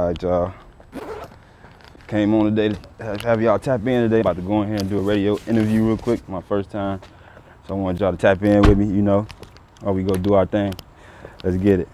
All right, y'all. Came on today to have y'all tap in today. About to go in here and do a radio interview real quick. My first time. So I want y'all to tap in with me, you know. Or we go do our thing. Let's get it.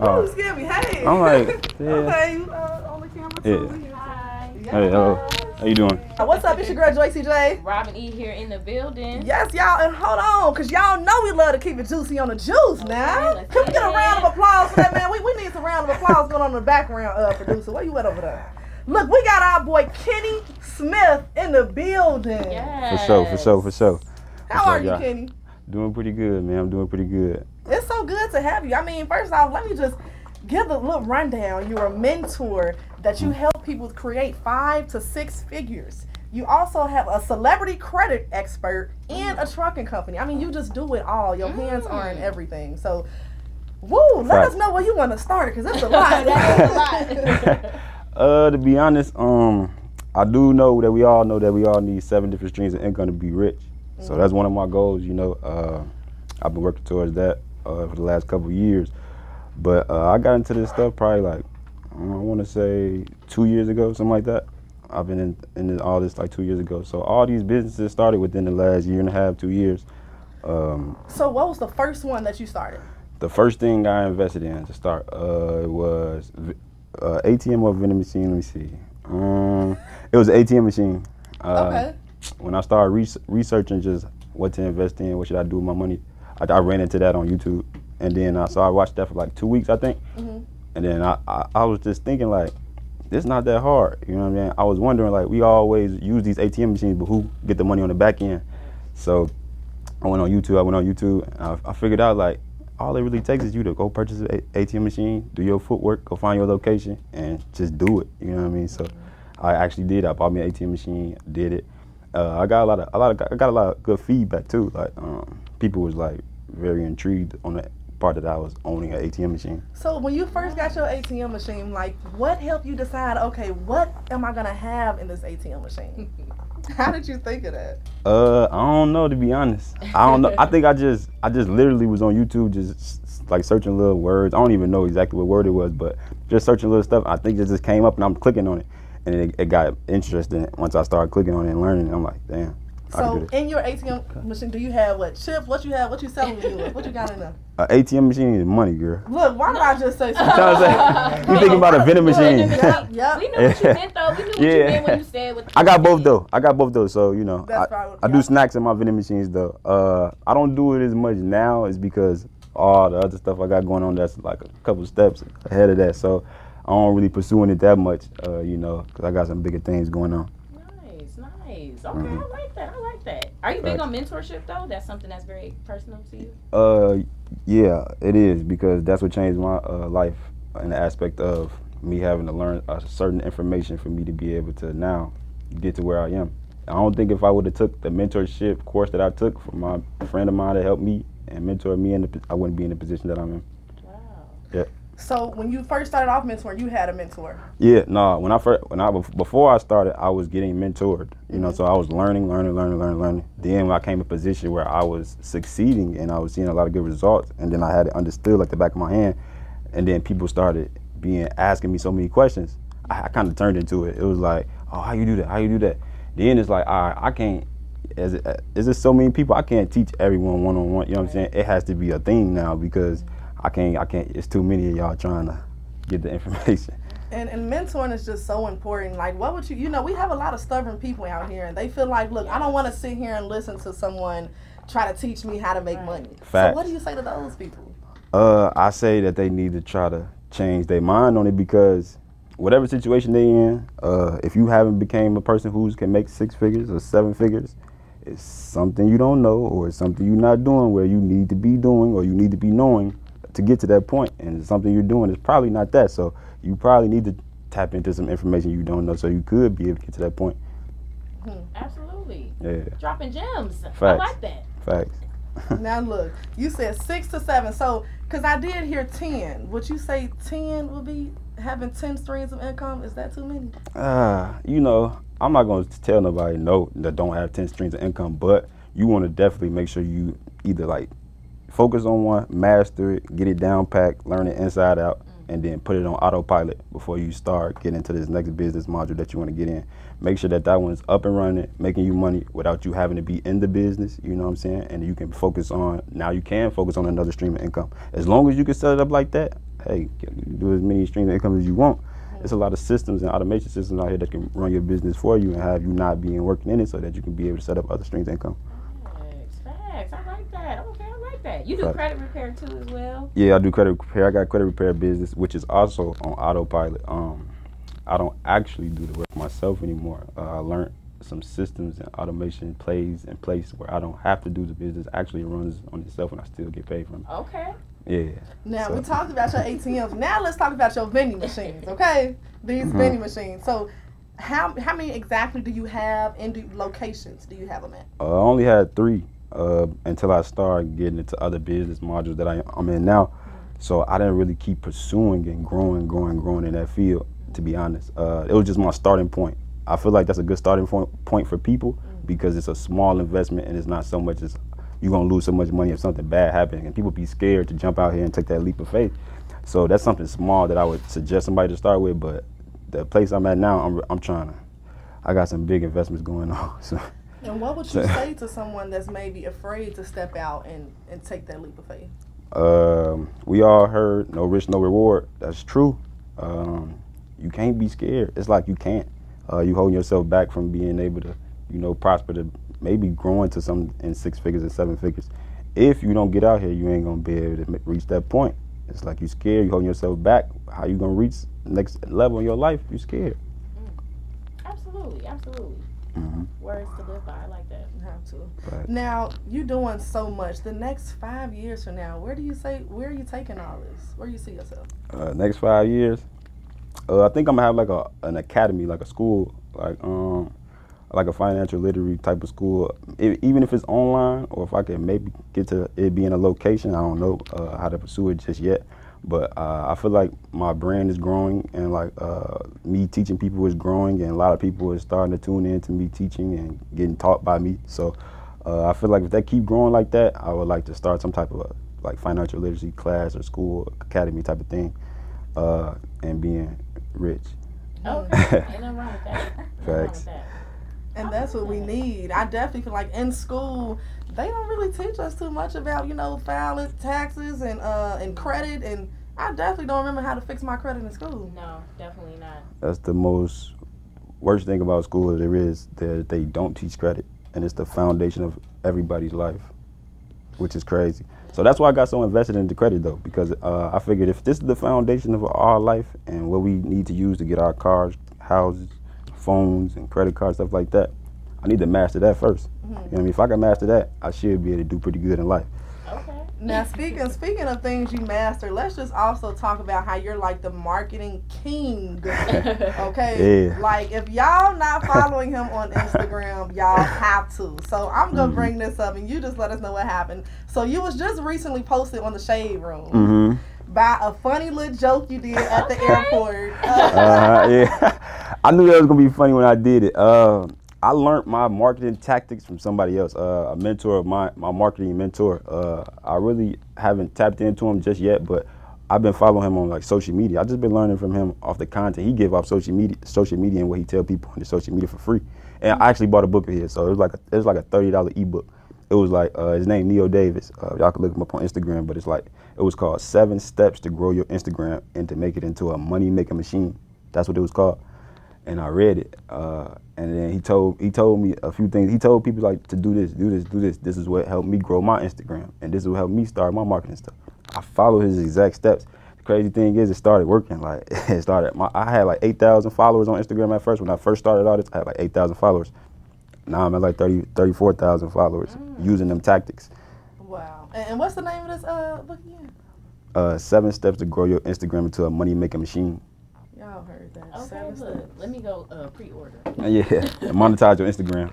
Oh, you scared me. Hey. I'm like, yeah. okay, you uh, on the camera too. Yeah. Hi. Hey, hello. How you doing? Uh, What's up? It's your girl Joy CJ. Robin E here in the building. Yes, y'all, and hold on, cause y'all know we love to keep it juicy on the juice now. Can we get get a round of applause for that, man? We, we need some round of applause going on in the background, uh, producer. Where you at over there? Look, we got our boy Kenny Smith in the building. For sure, for sure, for sure. How What's are up, you. Kenny? Doing pretty good, man. I'm doing pretty good. It's so good to have you. I mean, first off, let me just give a little rundown. You're a mentor that you help people create five to six figures. You also have a celebrity credit expert and a trucking company. I mean, you just do it all. Your hands are in everything. So, woo, let Fact. us know where you want to start because it's a lot. That is a lot. Uh, to be honest, um, I do know that we all know that we all need seven different streams of income to be rich. So that's one of my goals. You know, uh, I've been working towards that uh, for the last couple of years. But uh, I got into this stuff probably like I want to say two years ago, something like that. I've been in, in all this like two years ago. So all these businesses started within the last year and a half, two years. Um, so, what was the first one that you started? the first thing I invested in to start uh, was uh, ATM or vending machine. Let me see. Um, it was an ATM machine. Uh, Okay. When I started res- researching just what to invest in, what should I do with my money, I, I ran into that on YouTube, and then uh, so I watched that for like two weeks, I think, Mhm. And then I, I, I was just thinking like, it's not that hard. You know what I mean? I was wondering like, we always use these ATM machines, but who get the money on the back end? So I went on YouTube. I went on YouTube. I, I figured out like all it really takes is you to go purchase an ATM machine, do your footwork, go find your location, and just do it. You know what I mean? So I actually did. I bought me an ATM machine, did it. Uh, I got a lot of a lot of I got a lot of good feedback too. Like um, people was like very intrigued on the part that I was owning an ATM machine. So, when you first got your ATM machine, like, what helped you decide, okay, what am I going to have in this ATM machine? How did you think of that? Uh, I don't know to be honest. I don't know. I think I just I just literally was on YouTube just s- s- like searching little words. I don't even know exactly what word it was, but just searching little stuff. I think it just came up and I'm clicking on it, and it, it got interesting once I started clicking on it and learning. I'm like, damn, I can So, in your ATM machine, do you have what chips? What you have? What you selling me with? What you got in there? An ATM machine is money, girl. Look, why did I just say I'm trying to say, you thinking about a vending machine? Yep, yep. We knew what you meant though. We knew what you Yeah. meant when you said what I got both though. I got both though. So you know, That's I, probably- I yeah. do snacks in my vending machines though. Uh, I don't do it as much now. Is because all the other stuff I got going on that's like a couple steps ahead of that. So I don't really pursuing it that much. Uh, you know, because I got some bigger things going on. Nice, nice. Okay. I like that. I like that. Are you big on mentorship though? That's something that's very personal to you. Uh, yeah, it is because that's what changed my uh, life in the aspect of me having to learn a certain information for me to be able to now get to where I am. I don't think if I would have took the mentorship course that I took from my friend of mine that helped me and mentored me, in the, I wouldn't be in the position that I'm in. Wow. So, when you first started off mentoring, you had a mentor. Yeah, no. When I first, when I before I started, I was getting mentored. You know, mm-hmm. so I was learning, learning, learning, learning, learning. Then when I came in a position where I was succeeding and I was seeing a lot of good results, and then I had it understood like the back of my hand, and then people started being asking me so many questions. I, I kind of turned into it. It was like, oh, how you do that? How you do that? Then it's like, all right, I can't. As it, is there so many people? I can't teach everyone one on one. You know what I'm saying? It has to be a thing now because I can't. I can't. It's too many of y'all trying to get the information. And, and mentoring is just so important. Like, what would you, you know, we have a lot of stubborn people out here, and they feel like, look, I don't want to sit here and listen to someone try to teach me how to make Right. money. So, what do you say to those people? Uh, I say that they need to try to change their mind on it because whatever situation they in, uh, if you haven't became a person who can make six figures or seven figures, it's something you don't know or it's something you're not doing where you need to be doing or you need to be knowing to get to that. And something you're doing is probably not that. So you probably need to tap into some information you don't know so you could be able to get to that point. Absolutely. Yeah, Dropping gems. I Facts. like that. facts. now, look, you said six to seven. So, because I did hear 10, would you say 10 would be having 10 streams of income? Is that too many? Ah, you know, I'm not gonna tell nobody no that don't have ten streams of income, but you want to definitely make sure you either like focus on one, master it, get it down packed, learn it inside out, mm. and then put it on autopilot before you start getting into this next business module that you want to get in. Make sure that that one's up and running, making you money without you having to be in the business. You know what I'm saying? And you can focus on now. You can focus on another stream of income as long as you can set it up like that. Hey, you do as many streams of income as you want. There's a lot of systems and automation systems out here that can run your business for you and have you not being working in it, so that you can be able to set up other streams of income. Facts, facts. I like that. Okay, that. You do credit repair too as well. Yeah, I do credit repair. I got credit repair business, which is also on autopilot. Um, I don't actually do the work myself anymore. Uh, I learned some systems and automation plays in place where I don't have to do the business. Actually, runs on itself, and I still get paid from it. Okay. Yeah. Now So- we talked about your ATMs. Now let's talk about your vending machines. Okay, these Mhm. vending machines. So, how how many exactly do you have in the locations? Do you have them at? Uh, I only had three uh, until I started getting into other business modules that I, I'm in now. So I didn't really keep pursuing and growing, growing, growing in that field. To be honest, uh, it was just my starting point. I feel like that's a good starting point point for people because it's a small investment and it's not so much as you're gonna lose so much money if something bad happens, and people be scared to jump out here and take that leap of faith. So that's something small that I would suggest somebody to start with. But the place I'm at now, I'm I'm trying to. I got some big investments going on. So. And what would you say to someone that's maybe afraid to step out and, and take that leap of faith? Um, we all heard no risk, no reward. That's true. Um, you can't be scared. It's like you can't. Uh, you holding yourself back from being able to, you know, prosper to maybe growing to some in six figures and seven figures. If you don't get out here, you ain't gonna be able to reach that point. It's like you scared. You holding yourself back. How you gonna reach next level in your life? You scared. Absolutely, absolutely. Hmm Words to live by. I like that. You have to. Right. Now you're doing so much. The next five years from now, where do you say where are you taking all this? Where do you see yourself? uh, next five years, uh, I think I'm gonna have like a an academy, like a school, like um, like a financial literacy type of school. E- even if it's online, or if I can maybe get to it being a location, I don't know uh, how to pursue it just yet. But uh, I feel like my brand is growing, and like uh, me teaching people is growing, and a lot of people is starting to tune in to me teaching and getting taught by me. So uh, I feel like if they keep growing like that, I would like to start some type of like financial literacy class or school academy type of thing, uh, and being rich. Okay. Ain't nothing wrong with that. Ain't nothing wrong with Facts. That. And that's what we need. I definitely feel like in school they don't really teach us too much about you know filing taxes and uh and credit and I definitely don't remember how to fix my credit in school. No, definitely not. That's the most worst thing about school that there is that they don't teach credit, and it's the foundation of everybody's life, which is crazy. So that's why I got so invested into credit though, because uh, I figured if this is the foundation of our life and what we need to use to get our cars, houses, phones, and credit cards, stuff like that, I need to master that 1st You know what I mean? If I can master that, I should be able to do pretty good in life. Okay. Now speaking speaking of things you master, let's just also talk about how you're like the marketing king. Okay. Yeah. Like if y'all not following him on Instagram, y'all have to. So I'm gonna Mhm. bring this up and you just let us know what happened. So you was just recently posted on the Shade Room Mm-hmm. by a funny little joke you did at the Okay. airport. Uh, uh, yeah, I knew that was gonna be funny when I did it. Uh, I learned my marketing tactics from somebody else, uh, a mentor of mine, my marketing mentor. Uh, I really haven't tapped into him just yet, but I've been following him on like social media. I just been learning from him off the content he give off social media, social media, and what he tell people on the social media for free. And I actually bought a book of his, so it was like a, it was like a thirty dollar ebook. It was like uh, his name Neo Davis. Uh, y'all can look him up on Instagram, but it's like it was called Seven Steps to Grow Your Instagram and to Make It into a Money Making Machine. That's what it was called. And I read it, uh, and then he told he told me a few things. He told people like to do this, do this, do this. This is what helped me grow my Instagram, and this is what helped me start my marketing stuff. I followed his exact steps. The crazy thing is, it started working. Like it started. My, I had like eight thousand followers on Instagram at first. When I first started all this, I had like eight thousand followers. Now I'm at like 30, 34,000 followers using them tactics. wow. And, and what's the name of this uh book again? Uh, seven steps to grow your Instagram into a money making machine. Y'all heard that. Okay, Seven look. Let me go uh, pre-order. Uh, Yeah, monetize your Instagram.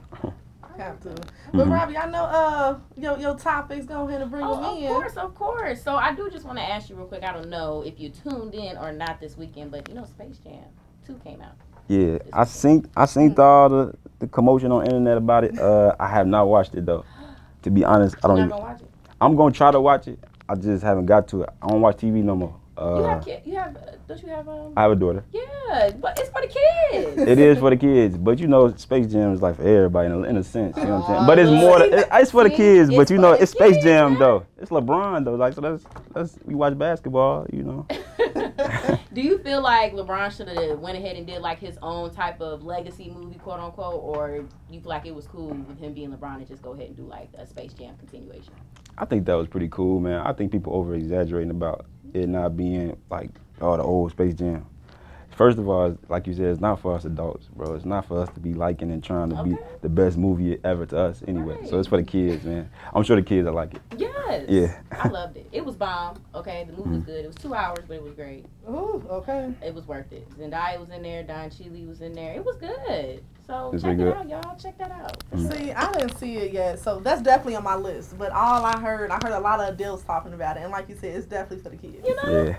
I have to. But Mhm. Robbie, I know uh your your topics. Go ahead and bring Oh, them of in. course, of course. So I do just want to ask you real quick. I don't know if you tuned in or not this weekend, but you know, Space Jam two came out. Yeah, I seen I seen all the, the commotion on internet about it. Uh, I have not watched it though. To be honest, I You're don't. not Even, gonna watch it. I'm gonna try to watch it. I just haven't got to it. I don't watch TV no more. You Uh, have kid. You have. Uh, don't you have um? I have a daughter. Yeah, but it's for the kids. It is for the kids, but you know, Space Jam is like for everybody in a, in a sense. You know what I'm saying? But it's look. more. It, it's for the kids, but you know, it's Space kids, Jam though. It's LeBron though. Like so, that's that's we watch basketball. You know. Do you feel like LeBron should have went ahead and did like his own type of legacy movie, quote unquote, or you feel like it was cool with him being LeBron and just go ahead and do like a Space Jam continuation? I think that was pretty cool, man. I think people over exaggerating about it not being like oh the old Space Jam. First of all, like you said, it's not for us adults, bro. It's not for us to be liking and trying to be the best movie ever to us anyway. So it's for the kids, man. I'm sure the kids will like it. Yes. Yeah. I loved it. It was bomb. Okay, the movie was mm-hmm. good. It was two hours, but it was great. Ooh, okay. It was worth it. Zendaya was in there. Don Cheadle was in there. It was good. So It's check really it out, y'all. Check that out. See, I didn't see it yet, so that's definitely on my list. But all I heard, I heard a lot of adults talking about it, and like you said, it's definitely for the kids. You know.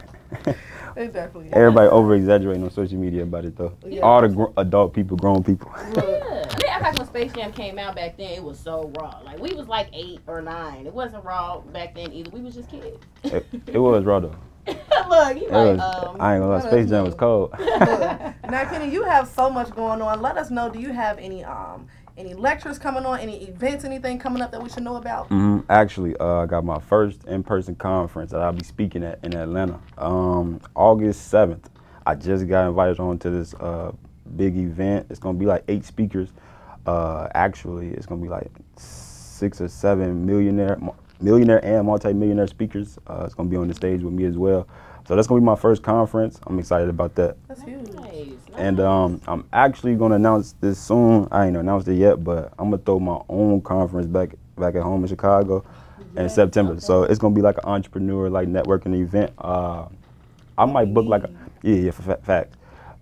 Yeah. It definitely. is. Everybody over exaggerating on social media about it though. Yeah. All the gr- adult people, grown people. Look, Yeah. They act like when Space Jam came out back then, it was so raw. Like we was like eight or nine. It wasn't raw back then either. We was just kids. it, it was raw though. Look, like, was, um, I ain't gonna lie, Space Jam was cold. now, Kenny, you have so much going on. Let us know. Do you have any um any lectures coming on? Any events? Anything coming up that we should know about? hmm Actually, uh, I got my first in-person conference that I'll be speaking at in Atlanta, um, August seventh. I just got invited on to this uh, big event. It's gonna be like eight speakers. Uh, actually, it's gonna be like six or seven millionaire, millionaire and multi-millionaire speakers. Uh, it's gonna be on the stage with me as well. So that's gonna be my first conference. I'm excited about that. That's huge. Nice, And um, I'm actually gonna announce this soon. I ain't announced it yet, but I'm gonna throw my own conference back back at home in Chicago in September. So it's gonna be like an entrepreneur like networking event. Uh, I might book like a yeah yeah for fa- fact.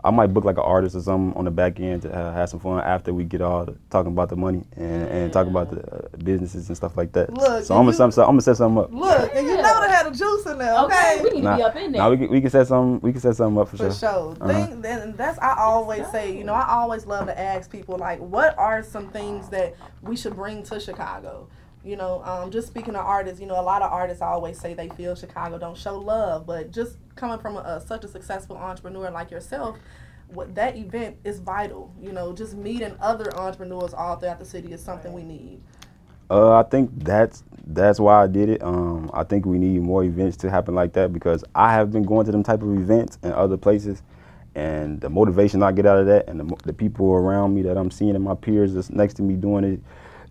I might book like an artist or something on the back end to uh, have some fun after we get all the, talking about the money and, and talk about the uh, businesses and stuff like that. Look, so I'm gonna set, I'm gonna set something up. Look, and you Yeah. know they had a juice in there. okay, Okay. we need to Nah, be up in there. Now we can, we can set something we can set something up for, For sure. sure. Uh-huh. Thing, and that's I always say, you know, I always love to ask people like, what are some things that we should bring to Chicago? You know, um, just speaking of artists, you know, a lot of artists always say they feel Chicago don't show love, but just coming from a, a, such a successful entrepreneur like yourself, what that event is vital. You know, just meeting other entrepreneurs all throughout the city is something we need. Uh, I think that's that's why I did it. Um, I think we need more events to happen like that because I have been going to them type of events in other places, and the motivation I get out of that, and the, the people around me that I'm seeing and my peers that's next to me doing it,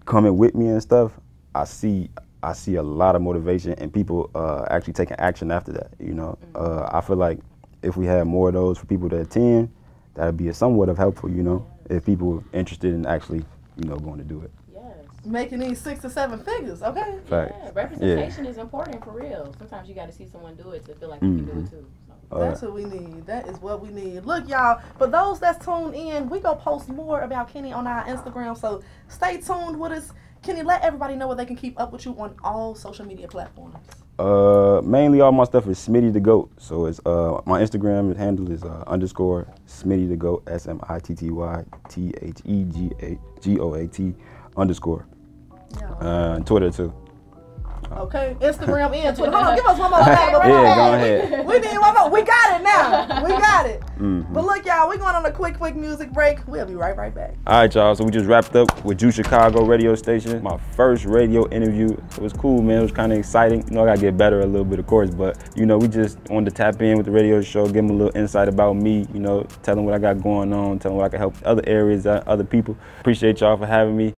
coming with me and stuff. I see I see a lot of motivation and people uh, actually taking action after that. You know, uh, I feel like if we had more of those for people to attend, that'd be somewhat of helpful. You know, if people were interested in actually you know going to do it. yes. Making these six to seven figures, okay? Fact. Yeah, representation is important for real. Sometimes you got to see someone do it to feel like you can do it too. So. Uh, That's what we need. That is what we need. Look, y'all, for those that's tuned in, we gonna post more about Kenny on our Instagram. So stay tuned with us. Kenny, let everybody know where they can keep up with you on all social media platforms. Uh, mainly all my stuff is Smitty the Goat. So it's uh my Instagram handle is uh, underscore Smitty the Goat S M I T T Y T H E G A G O A T underscore. Yeah. Uh, and Twitter too. Okay, Instagram and Twitter. Hold on, give us one more. tag before Yeah, we- go ahead. We need one more. We got it now. We got it. Mhm. But look, y'all, we going on a quick, quick music break. We'll be right, right back. All right, y'all. So we just wrapped up with Juice Chicago radio station. My first radio interview. It was cool, man. It was kind of exciting. You know, I gotta get better a little bit, of course. But you know, we just wanted to tap in with the radio show, give them a little insight about me. You know, tell them what I got going on, tell them what I can help other areas, uh, other people. Appreciate y'all for having me.